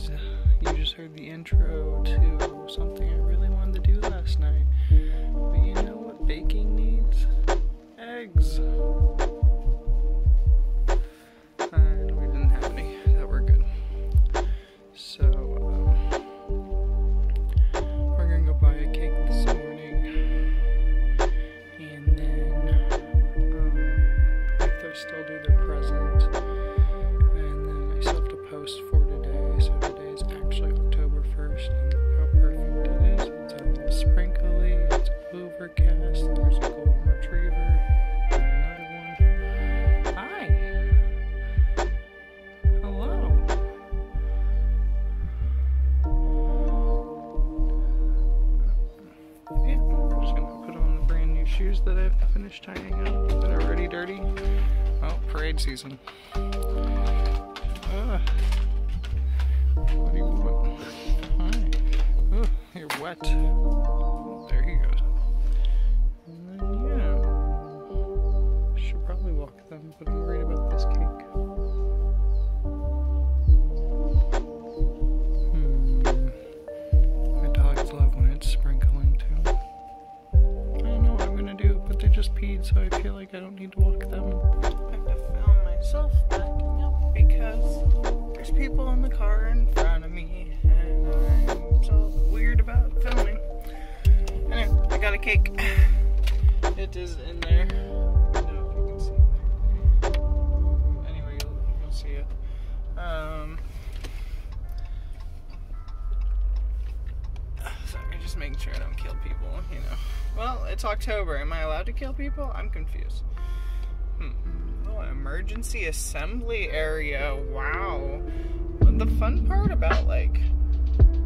And you just heard the intro to something I really wanted to do last night. But you know what baking sprinkly, it's overcast. There's a golden retriever. And another one. Hi. Hello. Yeah, just gonna put on the brand new shoes that I've finished tying up that are already dirty. Oh, parade season. Uh, what do you want? Hi. Oh, you're wet. Car in front of me, and I'm so weird about filming. Anyway, I got a cake. It is in there. Anyway, you'll, you'll see it. Um. Sorry, just making sure I don't kill people, you know. Well, it's October. Am I allowed to kill people? I'm confused. Hmm. Oh, emergency assembly area. Wow. The fun part about, like,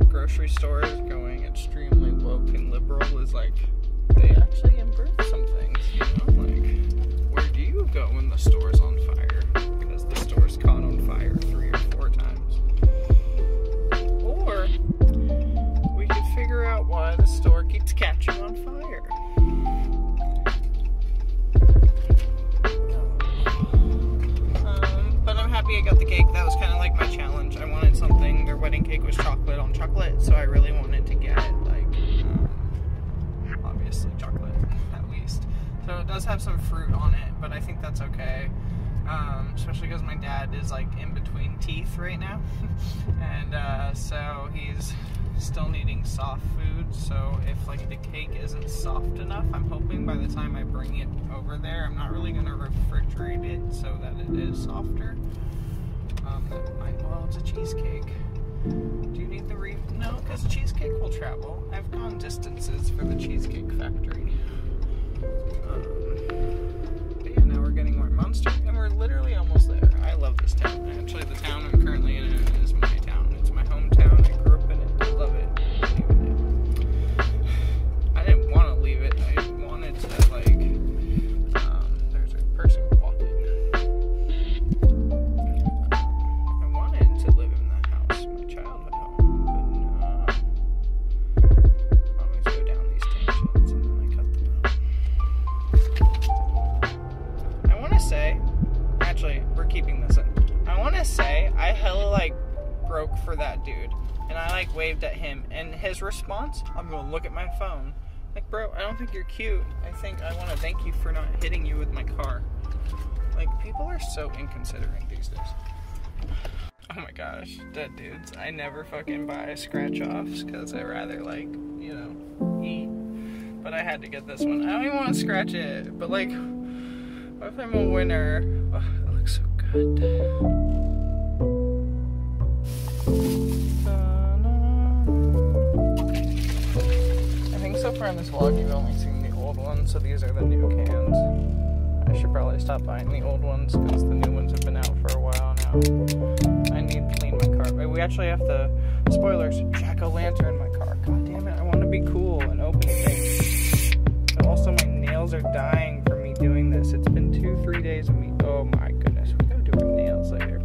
grocery stores going extremely woke and liberal is, like, they actually embrace some things, you know? Like, where do you go when the store's on fire? Because the store's caught on fire three or four times. Or, we could figure out why the store keeps catching on fire. Um, but I'm happy I got the cake. That was kind of like my wedding cake was chocolate on chocolate, so I really wanted to get like, um, obviously chocolate at least. So it does have some fruit on it, but I think that's okay. Um, especially because my dad is like in between teeth right now, and uh, so he's still needing soft food. So if like the cake isn't soft enough, I'm hoping by the time I bring it over there, I'm not really gonna refrigerate it so that it is softer. Um, that might, well, it's a cheesecake. Do you need the re? No, because cheesecake will travel. I've gone distances for the cheesecake factory. Um, but yeah, now we're getting more monster, and we're literally almost there. I love this town. Actually, the town I'm currently in say I hella like broke for that dude, and I like waved at him, and his response, I'm gonna look at my phone. Like, bro, I don't think you're cute. I think I want to thank you for not hitting you with my car. Like, people are so inconsiderate these days. Oh my gosh, dead dudes. I never fucking buy scratch offs because I rather, like, you know, eat. But I had to get this one. I don't even want to scratch it, but like, what if I'm a winner? I think so far in this vlog you've only seen the old ones, so these are the new cans. I should probably stop buying the old ones because the new ones have been out for a while now. I need to clean my car. We actually have to, spoilers, jack o' lantern in my car. God damn it, I want to be cool and open things. Also, my nails are dying from me doing this. It's been two, three days of me. Oh my do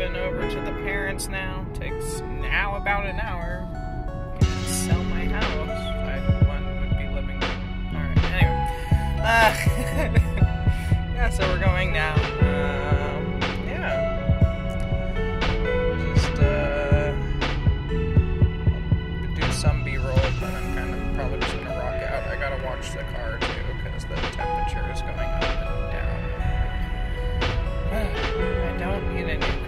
to the parents now. Takes now about an hour. Gonna sell my house. I one would be living. Alright, anyway. Uh, yeah, so we're going now. Um, yeah. Just uh do some B-roll, but I'm kind of probably just gonna rock out. I gotta watch the car too, because the temperature is going up and down. I don't need a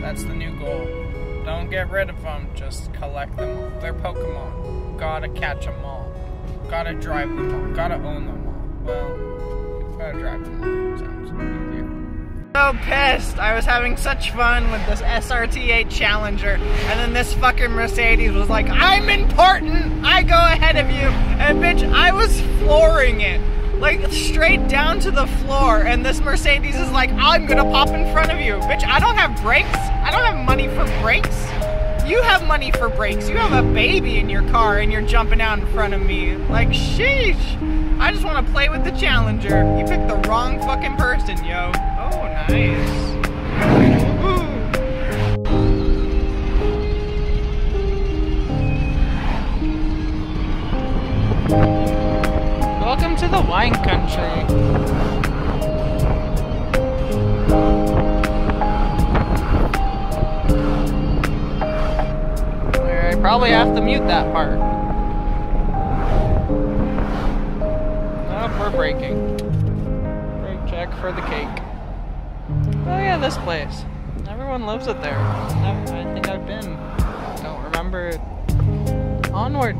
That's the new goal. Don't get rid of them, just collect them. They're Pokemon. Gotta catch them all. Gotta drive them all. Gotta own them all. Well, gotta drive them all. Sounds easier. So pissed. I was having such fun with this SRT8 Challenger, and then this fucking Mercedes was like, I'm important! I go ahead of you! And bitch, I was flooring it. Like, straight down to the floor, and this Mercedes is like, I'm gonna pop in front of you. Bitch, I don't have brakes. I don't have money for brakes. You have money for brakes. You have a baby in your car, and you're jumping out in front of me. Like, sheesh. I just wanna play with the Challenger. You picked the wrong fucking person, yo. Oh, nice. To the wine country. I probably have to mute that part. Nope, we're breaking. Brake check for the cake. Oh yeah, this place. Everyone loves it there. I, think I've been. Don't remember. Onward.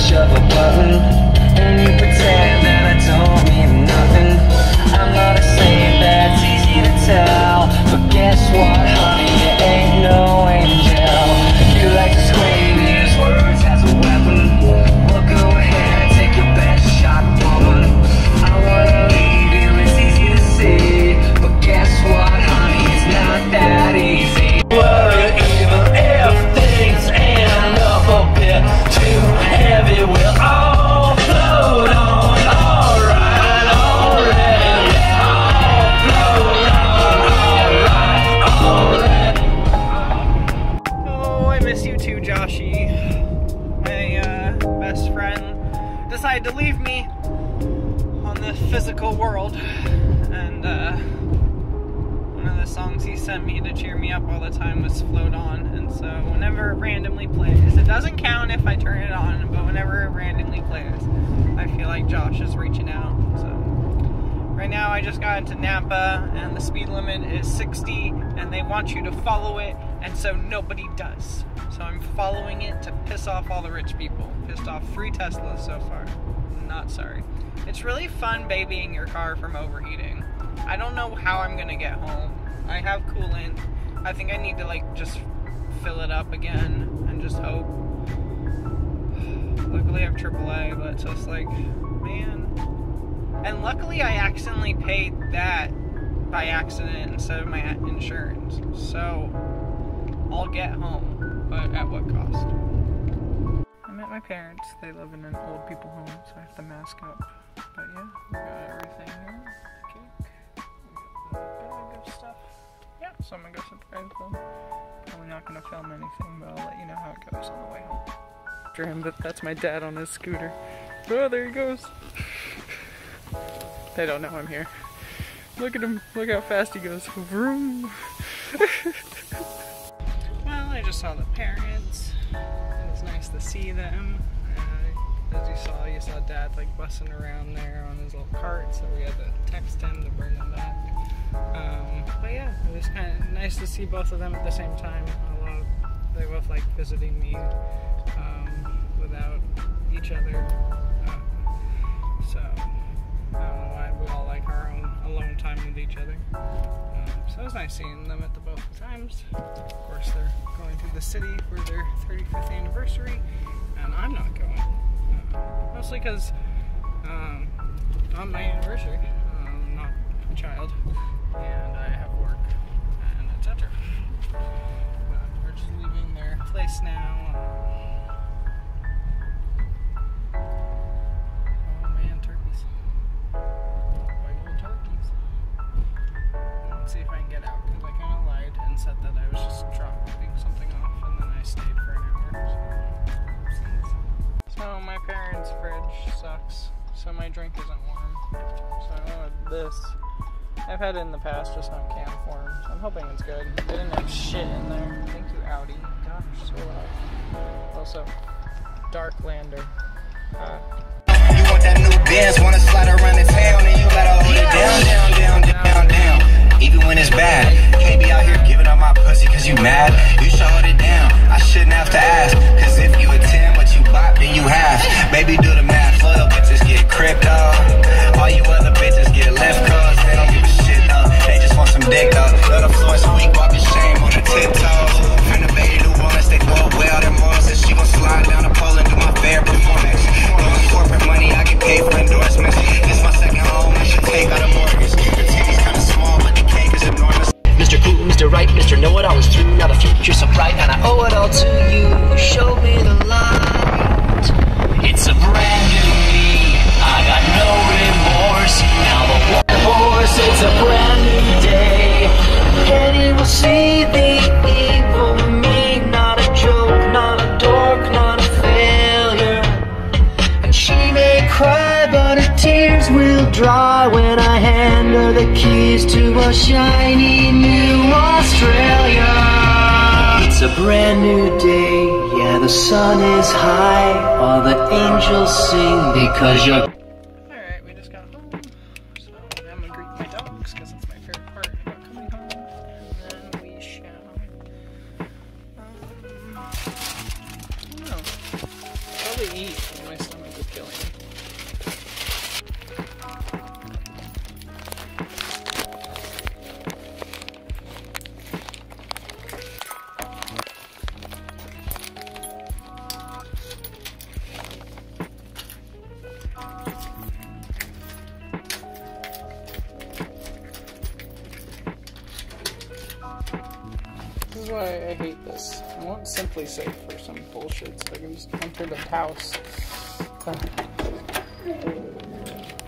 Push of a button And you pretend plays, it doesn't count if I turn it on, but whenever it randomly plays, I feel like Josh is reaching out. So. Right now, I just got into Napa, and the speed limit is 60, and they want you to follow it, and so nobody does. So I'm following it to piss off all the rich people. Pissed off three Teslas so far. Not sorry. It's really fun babying your car from overheating. I don't know how I'm gonna get home. I have coolant. I think I need to like just fill it up again just hope. Luckily, I have AAA, but it's just like, man, and luckily, I accidentally paid that by accident instead of my insurance. So I'll get home, but at what cost? I'm at my parents. They live in an old people home, so I have to mask up. But yeah, we got everything here. So I'm gonna go surprise them. Probably not gonna film anything, but I'll let you know how it goes on the way home. After him, that's my dad on his scooter. Oh, there he goes. They don't know I'm here. Look at him. Look how fast he goes. Vroom. well, I just saw the parents. It was nice to see them. As you saw, you saw Dad like bussing around there on his little cart, so we had to text him to bring him back. Um, but yeah, it was kind of nice to see both of them at the same time. A they both like visiting me um, without each other. Uh, so I don't know why we all like our own alone time with each other. Um, so it was nice seeing them at the both times. Of course, they're going to the city for their 35th anniversary, and I'm not going. Uh, mostly because um, on my anniversary, um, not a child, and I have work and etc. But we're just leaving their place now. Oh man, turkeys. Big old turkeys. Let's see if I can get out because I kind of lied and said that I was just dropping something off and then I stayed for an hour. So my parents' fridge sucks, so my drink isn't warm. So I wanted this. I've had it in the past, just not can form. So I'm hoping it's good. They didn't have shit in there. Thank you, Audi. Gosh, so loud. Also, Darklander. Uh, You want that new Benz, wanna slide around the town, and you gotta hold it down, down, down, down, down. Even when it's bad, can't be out here giving up my pussy cause you mad. You should hold it down. I shouldn't have to ask, cause if you 10, what you bought, then you have. Baby, do the math, loyal bitches get crypto. All you other bitches get left cause they don't give a shit though. They just want some dick though. Little floor so weak, walking shame on her tiptoes. From the Bay New Orleans, they away all their morals, and she gon' slide down the pole and do my fair performance. Blowing corporate money, I get paid for endorsements. This shiny new Australia. It's a brand new day, yeah, the sun is high. All the angels sing because you're. Why I hate this. I want SimpliSafe for some bullshit so I can just enter the house.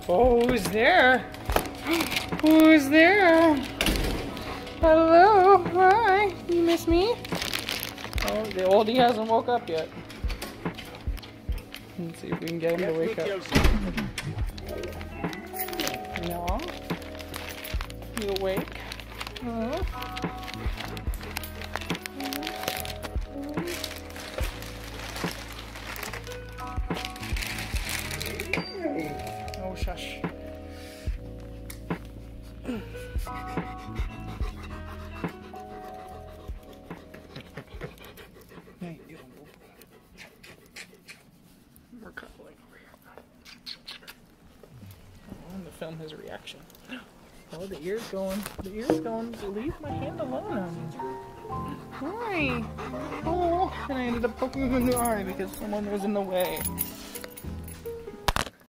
Oh, who's there? Who's there? Hello, hi. You miss me? Oh, the oldie hasn't woke up yet. Let's see if we can get him to wake up. No. You awake? Oh, the ear's going. The ear's going. Leave my hand alone on Hi. Oh, and I ended up poking him in the eye because someone was in the way.